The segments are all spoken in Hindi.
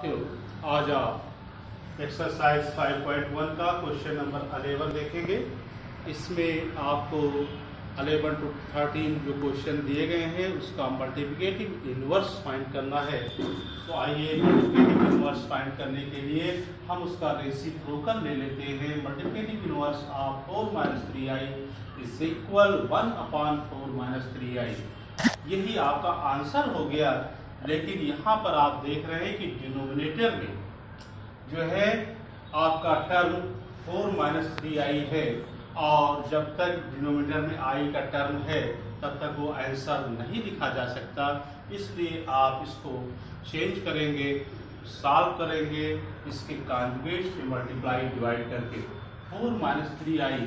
साथियों, आज आप एक्सरसाइज 5.1 का क्वेश्चन नंबर 11 देखेंगे। इसमें आपको 11 टू 13 जो क्वेश्चन दिए गए हैं, उसका मल्टीप्लिकेटिव इनवर्स फाइंड करना है। तो आइए मल्टीप्लिकेटिव इनवर्स फाइंड करने के लिए हम उसका रेसिप्रोकल ले लेते हैं। Multiplicative inverse of 4 minus three i is equal one upon four minus three i यही आपका आंसर हो गया। लेकिन यहाँ पर आप देख रहे हैं कि डिनोमिनेटर में जो है, आपका term four minus three i है। और जब तक डिनोमिनेटर में आई का टर्म है, तब तक वो आंसर नहीं लिखा जा सकता। इसलिए आप इसको चेंज करेंगे सॉल्व करेंगे, इसके कॉन्जुगेट से मल्टीप्लाई डिवाइड करके। फोर माइनस थ्री आई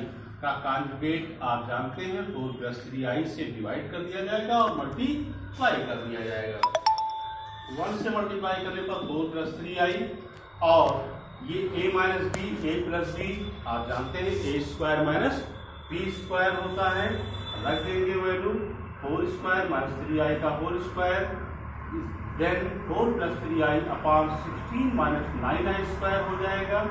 का कॉन्जुगेट आप जानते हैं फोर प्लस थ्री आई से डिवाइड कर दिया जाएगा और मल्टीप्लाई कर दिया जाएगा। वन से मल्टीप्लाई करने पर दो प्लस थ्री आई, और ये a minus b, a plus b, आप जानते हैं, a square minus b square होता है, रख देंगे value, four square minus three i का whole square then four plus three i upon sixteen minus nine i square हो जाएगा,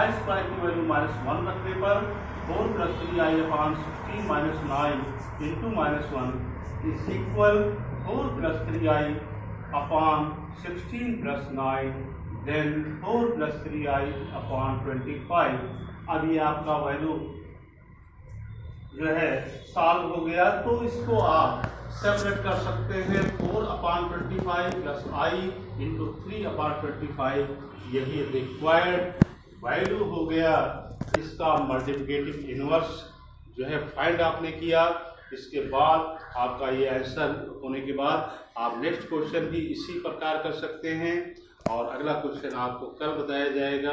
आई स्क्वायर की वैल्यू माइनस वन रखने पर four plus three i upon sixteen minus nine into minus one is equal four plus three i plus nine then four plus three i upon twenty five अब ये आपका वैल्यू जो है सॉल्व हो गया तो इसको आप सेपरेट कर सकते हैं। Four upon twenty five plus i into three upon twenty five यही रिक्वायर्ड वैल्यू हो गया। इसका मल्टीप्लिकेटिव इनवर्स जो है फाइंड आपने किया। इसके बाद आपका ये आंसर होने के बाद आप नेक्स्ट क्वेश्चन भी इसी प्रकार कर सकते हैं और अगला क्वेश्चन आपको कल बताया जाएगा।